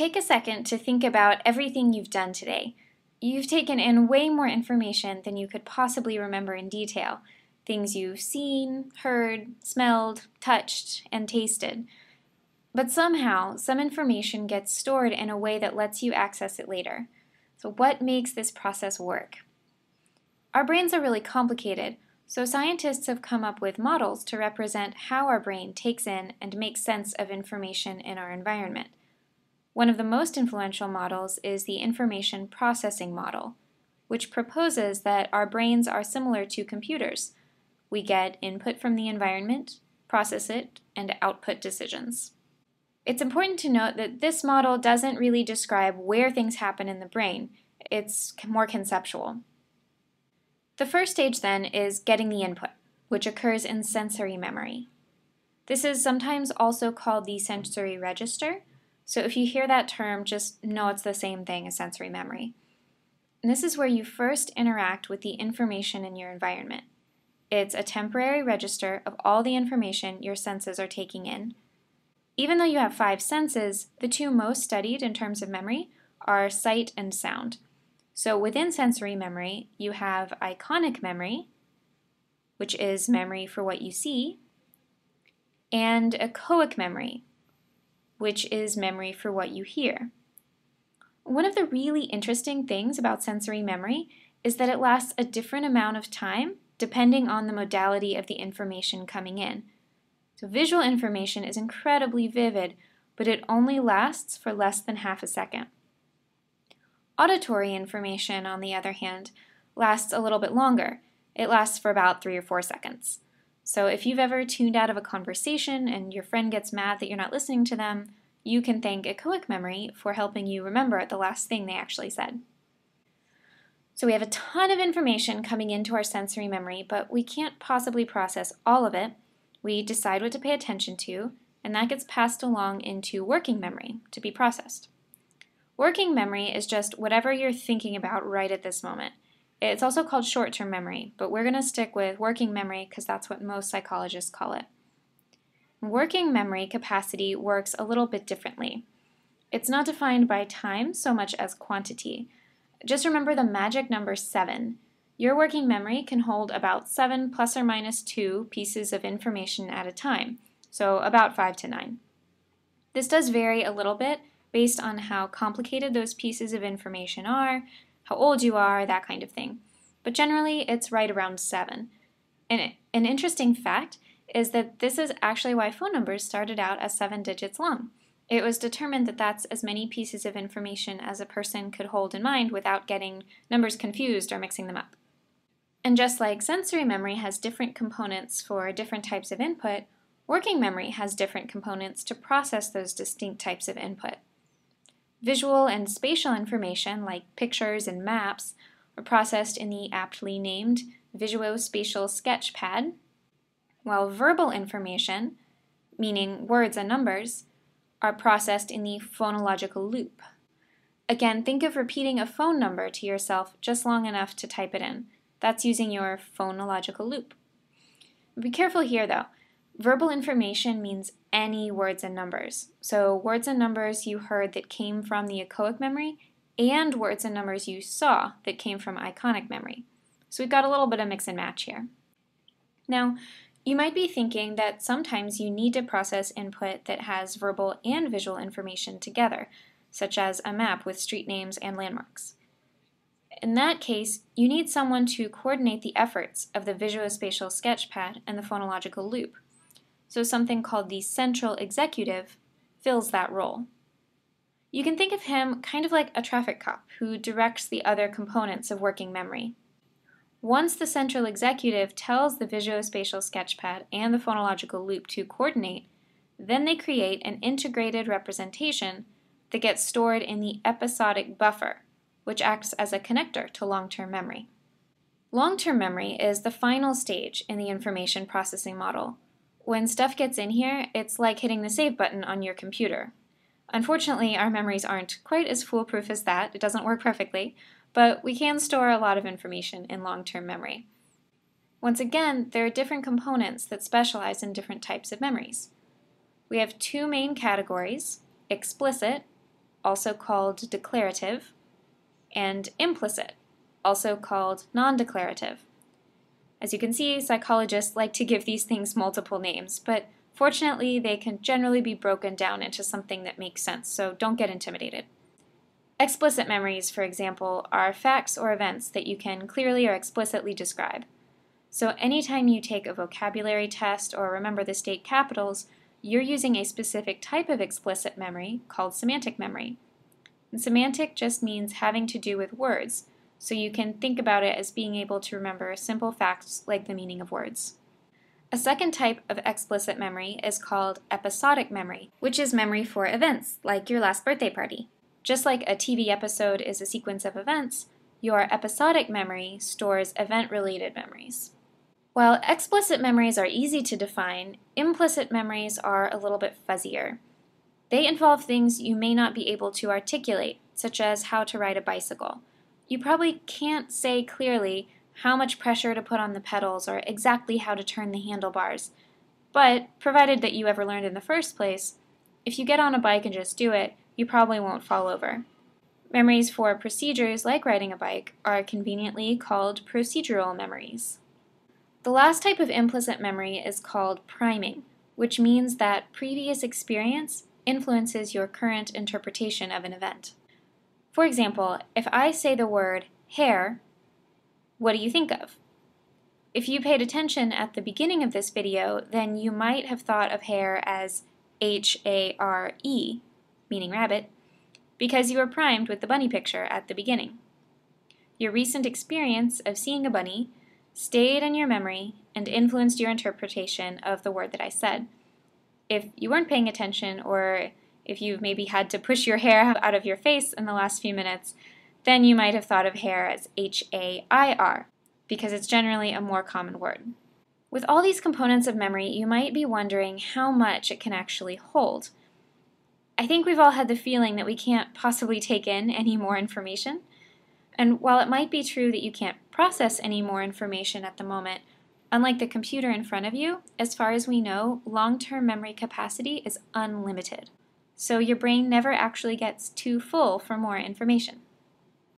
Take a second to think about everything you've done today. You've taken in way more information than you could possibly remember in detail. Things you've seen, heard, smelled, touched, and tasted. But somehow, some information gets stored in a way that lets you access it later. So, what makes this process work? Our brains are really complicated, so scientists have come up with models to represent how our brain takes in and makes sense of information in our environment. One of the most influential models is the information processing model, which proposes that our brains are similar to computers. We get input from the environment, process it, and output decisions. It's important to note that this model doesn't really describe where things happen in the brain, it's more conceptual. The first stage then is getting the input, which occurs in sensory memory. This is sometimes also called the sensory register, so if you hear that term, just know it's the same thing as sensory memory. And this is where you first interact with the information in your environment. It's a temporary register of all the information your senses are taking in. Even though you have five senses, the two most studied in terms of memory are sight and sound. So within sensory memory, you have iconic memory, which is memory for what you see, and echoic memory, which is memory for what you hear. One of the really interesting things about sensory memory is that it lasts a different amount of time depending on the modality of the information coming in. So visual information is incredibly vivid, but it only lasts for less than half a second. Auditory information, on the other hand, lasts a little bit longer. It lasts for about three or four seconds. So if you've ever tuned out of a conversation and your friend gets mad that you're not listening to them, you can thank echoic memory for helping you remember the last thing they actually said. So we have a ton of information coming into our sensory memory, but we can't possibly process all of it. We decide what to pay attention to, and that gets passed along into working memory to be processed. Working memory is just whatever you're thinking about right at this moment. It's also called short term memory, but we're going to stick with working memory because that's what most psychologists call it. Working memory capacity works a little bit differently. It's not defined by time so much as quantity. Just remember the magic number 7. Your working memory can hold about 7 plus or minus 2 pieces of information at a time, so about 5 to 9. This does vary a little bit based on how complicated those pieces of information are, how old you are, that kind of thing. But generally, it's right around 7. And an interesting fact is that this is actually why phone numbers started out as 7 digits long. It was determined that that's as many pieces of information as a person could hold in mind without getting numbers confused or mixing them up. And just like sensory memory has different components for different types of input, working memory has different components to process those distinct types of input. Visual and spatial information, like pictures and maps, are processed in the aptly named Visuospatial Sketchpad, while verbal information, meaning words and numbers, are processed in the phonological loop. Again, think of repeating a phone number to yourself just long enough to type it in. That's using your phonological loop. Be careful here though. Verbal information means any words and numbers. So words and numbers you heard that came from the echoic memory and words and numbers you saw that came from iconic memory. So we've got a little bit of mix and match here. Now, you might be thinking that sometimes you need to process input that has verbal and visual information together, such as a map with street names and landmarks. In that case, you need someone to coordinate the efforts of the visuospatial sketchpad and the phonological loop so something called the central executive fills that role. You can think of him kind of like a traffic cop who directs the other components of working memory. Once the central executive tells the visuospatial sketchpad and the phonological loop to coordinate, then they create an integrated representation that gets stored in the episodic buffer, which acts as a connector to long-term memory. Long-term memory is the final stage in the information processing model, when stuff gets in here, it's like hitting the save button on your computer. Unfortunately, our memories aren't quite as foolproof as that. It doesn't work perfectly, but we can store a lot of information in long-term memory. Once again, there are different components that specialize in different types of memories. We have two main categories, explicit also called declarative, and implicit, also called non-declarative. As you can see, psychologists like to give these things multiple names, but fortunately they can generally be broken down into something that makes sense, so don't get intimidated. Explicit memories, for example, are facts or events that you can clearly or explicitly describe. So anytime you take a vocabulary test or remember the state capitals, you're using a specific type of explicit memory called semantic memory. And semantic just means having to do with words, so you can think about it as being able to remember simple facts like the meaning of words. A second type of explicit memory is called episodic memory, which is memory for events, like your last birthday party. Just like a TV episode is a sequence of events, your episodic memory stores event-related memories. While explicit memories are easy to define, implicit memories are a little bit fuzzier. They involve things you may not be able to articulate, such as how to ride a bicycle. You probably can't say clearly how much pressure to put on the pedals or exactly how to turn the handlebars. But, provided that you ever learned in the first place, if you get on a bike and just do it, you probably won't fall over. Memories for procedures like riding a bike are conveniently called procedural memories. The last type of implicit memory is called priming, which means that previous experience influences your current interpretation of an event. For example, if I say the word hair, what do you think of? If you paid attention at the beginning of this video, then you might have thought of hair as H-A-R-E, meaning rabbit, because you were primed with the bunny picture at the beginning. Your recent experience of seeing a bunny stayed in your memory and influenced your interpretation of the word that I said. If you weren't paying attention or if you've maybe had to push your hair out of your face in the last few minutes, then you might have thought of hair as H-A-I-R, because it's generally a more common word. With all these components of memory, you might be wondering how much it can actually hold. I think we've all had the feeling that we can't possibly take in any more information. And while it might be true that you can't process any more information at the moment, unlike the computer in front of you, as far as we know, long-term memory capacity is unlimited. So your brain never actually gets too full for more information.